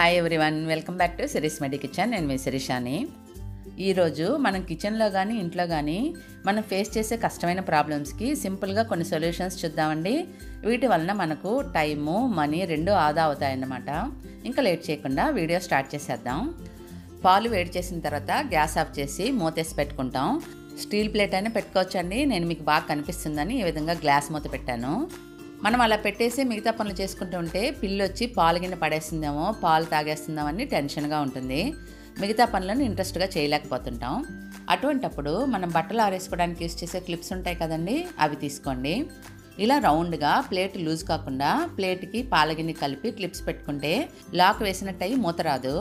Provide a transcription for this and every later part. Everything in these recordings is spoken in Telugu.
Hi everyone welcome back to series మెడి కిచెన్ నేను మీ శిరీషాని. ఈరోజు మనం కిచెన్లో కానీ ఇంట్లో కానీ మనం ఫేస్ చేసే కష్టమైన ప్రాబ్లమ్స్కి సింపుల్గా కొన్ని సొల్యూషన్స్ చూద్దామండి. వీటి వలన మనకు టైము మనీ రెండు ఆదా అవుతాయన్నమాట. ఇంకా లేట్ చేయకుండా వీడియో స్టార్ట్ చేసేద్దాం. పాలు వేడి చేసిన తర్వాత గ్యాస్ ఆఫ్ చేసి మూతేసి పెట్టుకుంటాం. స్టీల్ ప్లేట్ అయినా పెట్టుకోవచ్చండి. నేను మీకు బాగా కనిపిస్తుందని ఈ విధంగా గ్లాస్ మూత పెట్టాను. మనం అలా పెట్టేసి మిగతా పనులు చేసుకుంటూ ఉంటే పిల్లి వచ్చి పాలు గిన్నె పడేస్తుందేమో పాలు తాగేస్తుందామని టెన్షన్గా ఉంటుంది. మిగతా పనులను ఇంట్రెస్ట్గా చేయలేకపోతుంటాం. అటువంటప్పుడు మనం బట్టలు ఆరేసుకోవడానికి యూస్ చేసే క్లిప్స్ ఉంటాయి కదండి అవి తీసుకోండి. ఇలా రౌండ్గా ప్లేట్ లూజ్ కాకుండా ప్లేట్కి పాలగిన్ని కలిపి క్లిప్స్ పెట్టుకుంటే లాక్ వేసినట్టు మూత రాదు.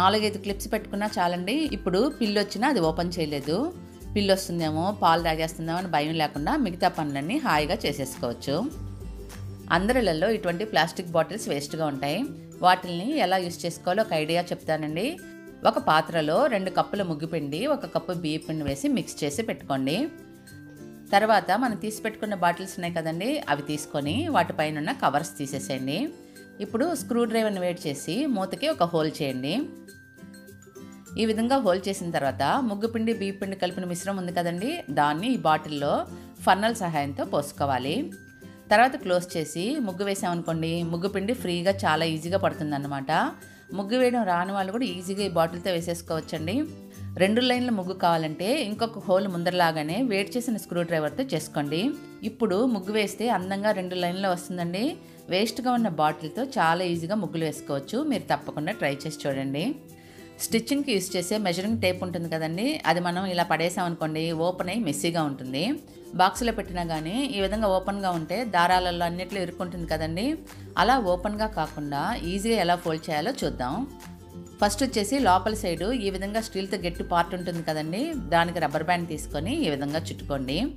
నాలుగైదు క్లిప్స్ పెట్టుకున్నా చాలండి ఇప్పుడు పిల్లు వచ్చినా అది ఓపెన్ చేయలేదు. పిల్లు వస్తుందేమో పాలు తాగేస్తుందేమో అని భయం లేకుండా మిగతా పనులన్నీ హాయిగా చేసేసుకోవచ్చు. అందరిలలో ఇటువంటి ప్లాస్టిక్ బాటిల్స్ వేస్ట్గా ఉంటాయి. వాటిల్ని ఎలా యూస్ చేసుకోవాలో ఒక ఐడియా చెప్తానండి. ఒక పాత్రలో రెండు కప్పుల ముగ్గుపిండి ఒక కప్పు బియ్య పిండి వేసి మిక్స్ చేసి పెట్టుకోండి. తర్వాత మనం తీసి పెట్టుకున్న బాటిల్స్ ఉన్నాయి కదండి అవి తీసుకొని వాటిపైన ఉన్న కవర్స్ తీసేసేయండి. ఇప్పుడు స్క్రూ డ్రైవర్ని వేడి చేసి మూతకి ఒక హోల్ చేయండి. ఈ విధంగా హోల్ చేసిన తర్వాత ముగ్గుపిండి బియ్య పిండి కలిపిన మిశ్రమం ఉంది కదండి దాన్ని ఈ బాటిల్లో ఫన్నల్ సహాయంతో పోసుకోవాలి. తర్వాత క్లోజ్ చేసి ముగ్గు వేసామనుకోండి ముగ్గు పిండి ఫ్రీగా చాలా ఈజీగా పడుతుందన్నమాట. ముగ్గు వేయడం రాని వాళ్ళు కూడా ఈజీగా ఈ బాటిల్తో వేసేసుకోవచ్చండి. రెండు లైన్ల ముగ్గు కావాలంటే ఇంకొక హోల్ ముందరలాగానే వేడి చేసిన స్క్రూ డ్రైవర్తో చేసుకోండి. ఇప్పుడు ముగ్గు వేస్తే అందంగా రెండు లైన్లో వస్తుందండి. వేస్ట్గా ఉన్న బాటిల్తో చాలా ఈజీగా ముగ్గులు వేసుకోవచ్చు. మీరు తప్పకుండా ట్రై చేసి చూడండి. స్టిచ్చింగ్కి యూస్ చేసే మెజరింగ్ టేప్ ఉంటుంది కదండి. అది మనం ఇలా పడేసామనుకోండి ఓపెన్ అయ్యి మెస్సీగా ఉంటుంది. బాక్స్లో పెట్టినా కానీ ఈ విధంగా ఓపెన్గా ఉంటే దారాలలో అన్నిట్లో ఇరుక్కుంటుంది కదండి. అలా ఓపెన్గా కాకుండా ఈజీగా ఎలా ఫోల్డ్ చేయాలో చూద్దాం. ఫస్ట్ వచ్చేసి లోపల సైడు ఈ విధంగా స్టీల్తో గట్టి పార్ట్ ఉంటుంది కదండి. దానికి రబ్బర్ బ్యాండ్ తీసుకొని ఈ విధంగా చుట్టుకోండి.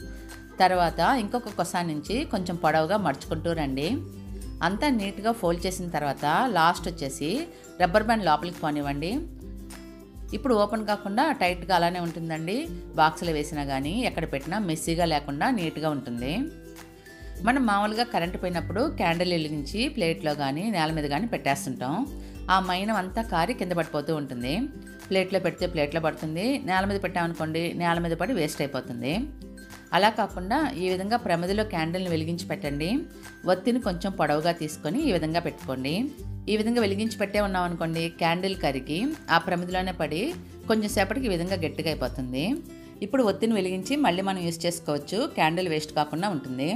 తర్వాత ఇంకొక కొసా నుంచి కొంచెం పొడవుగా మడుచుకుంటూ రండి. అంతా నీట్గా ఫోల్డ్ చేసిన తర్వాత లాస్ట్ వచ్చేసి రబ్బర్ బ్యాండ్ లోపలికి పోనివ్వండి. ఇప్పుడు ఓపెన్ కాకుండా టైట్గా అలానే ఉంటుందండి. బాక్సులు వేసినా కానీ ఎక్కడ పెట్టినా మెస్సీగా లేకుండా నీట్గా ఉంటుంది. మనం మామూలుగా కరెంటు పోయినప్పుడు క్యాండిల్ వెలిగించి ప్లేట్లో కానీ నేల మీద కానీ పెట్టేస్తుంటాం. ఆ మైనం అంతా కారి కింద పడిపోతూ ఉంటుంది. ప్లేట్లో పెడితే ప్లేట్లో పడుతుంది. నేల మీద పెట్టామనుకోండి నేల మీద పడి వేస్ట్ అయిపోతుంది. అలా కాకుండా ఈ విధంగా ప్రమిదిలో క్యాండిల్ని వెలిగించి పెట్టండి. ఒత్తిని కొంచెం పొడవుగా తీసుకొని ఈ విధంగా పెట్టుకోండి. ఈ విధంగా వెలిగించి పెట్టే ఉన్నాం అనుకోండి క్యాండిల్ కరిగి ఆ ప్రమిదిలోనే పడి కొంచెం సేపటికి ఈ విధంగా గట్టిగా అయిపోతుంది. ఇప్పుడు ఒత్తిని వెలిగించి మళ్ళీ మనం యూస్ చేసుకోవచ్చు. క్యాండిల్ వేస్ట్ కాకుండా ఉంటుంది.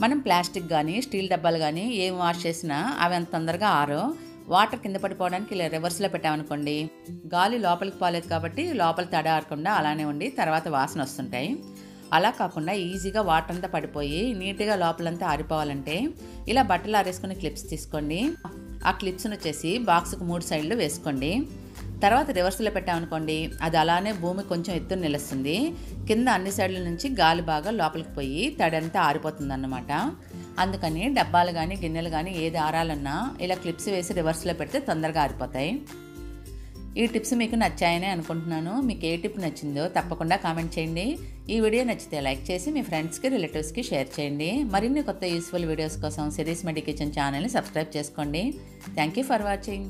మనం ప్లాస్టిక్ కానీ స్టీల్ డబ్బాలు కానీ ఏం వాష్ చేసినా అవి అంత తొందరగా ఆరో వాటర్ కింద పడిపోవడానికి ఇలా రివర్స్లో పెట్టామనుకోండి గాలి లోపలికి పోలేదు కాబట్టి లోపల తడ ఆరకుండా అలానే ఉండి తర్వాత వాసన వస్తుంటాయి. అలా కాకుండా ఈజీగా వాటర్ అంతా పడిపోయి నీట్గా లోపలంతా ఆరిపోవాలంటే ఇలా బట్టలు ఆరేసుకునే క్లిప్స్ తీసుకోండి. ఆ క్లిప్స్ని వచ్చేసి బాక్స్కు మూడు సైడ్లు వేసుకోండి. తర్వాత రివర్స్లో పెట్టామనుకోండి అది అలానే భూమి కొంచెం ఎత్తున నిలుస్తుంది. కింద అన్ని సైడ్ల నుంచి గాలి బాగా లోపలికి పోయి తడంతా ఆరిపోతుంది అన్నమాట అందుకని డబ్బాలు కానీ గిన్నెలు కానీ ఏది ఆరాలన్నా ఇలా క్లిప్స్ వేసి రివర్స్లో పెడితే తొందరగా ఆరిపోతాయి. ఈ టిప్స్ మీకు నచ్చాయని అనుకుంటున్నాను. మీకు ఏ టిప్ నచ్చిందో తప్పకుండా కామెంట్ చేయండి. ఈ వీడియో నచ్చితే లైక్ చేసి మీ ఫ్రెండ్స్కి రిలేటివ్స్కి షేర్ చేయండి. మరిన్ని కొత్త యూస్ఫుల్ వీడియోస్ కోసం సిరీస్ మెడి కిచెన్ ఛానల్ని సబ్స్క్రైబ్ చేసుకోండి. Thank you for watching.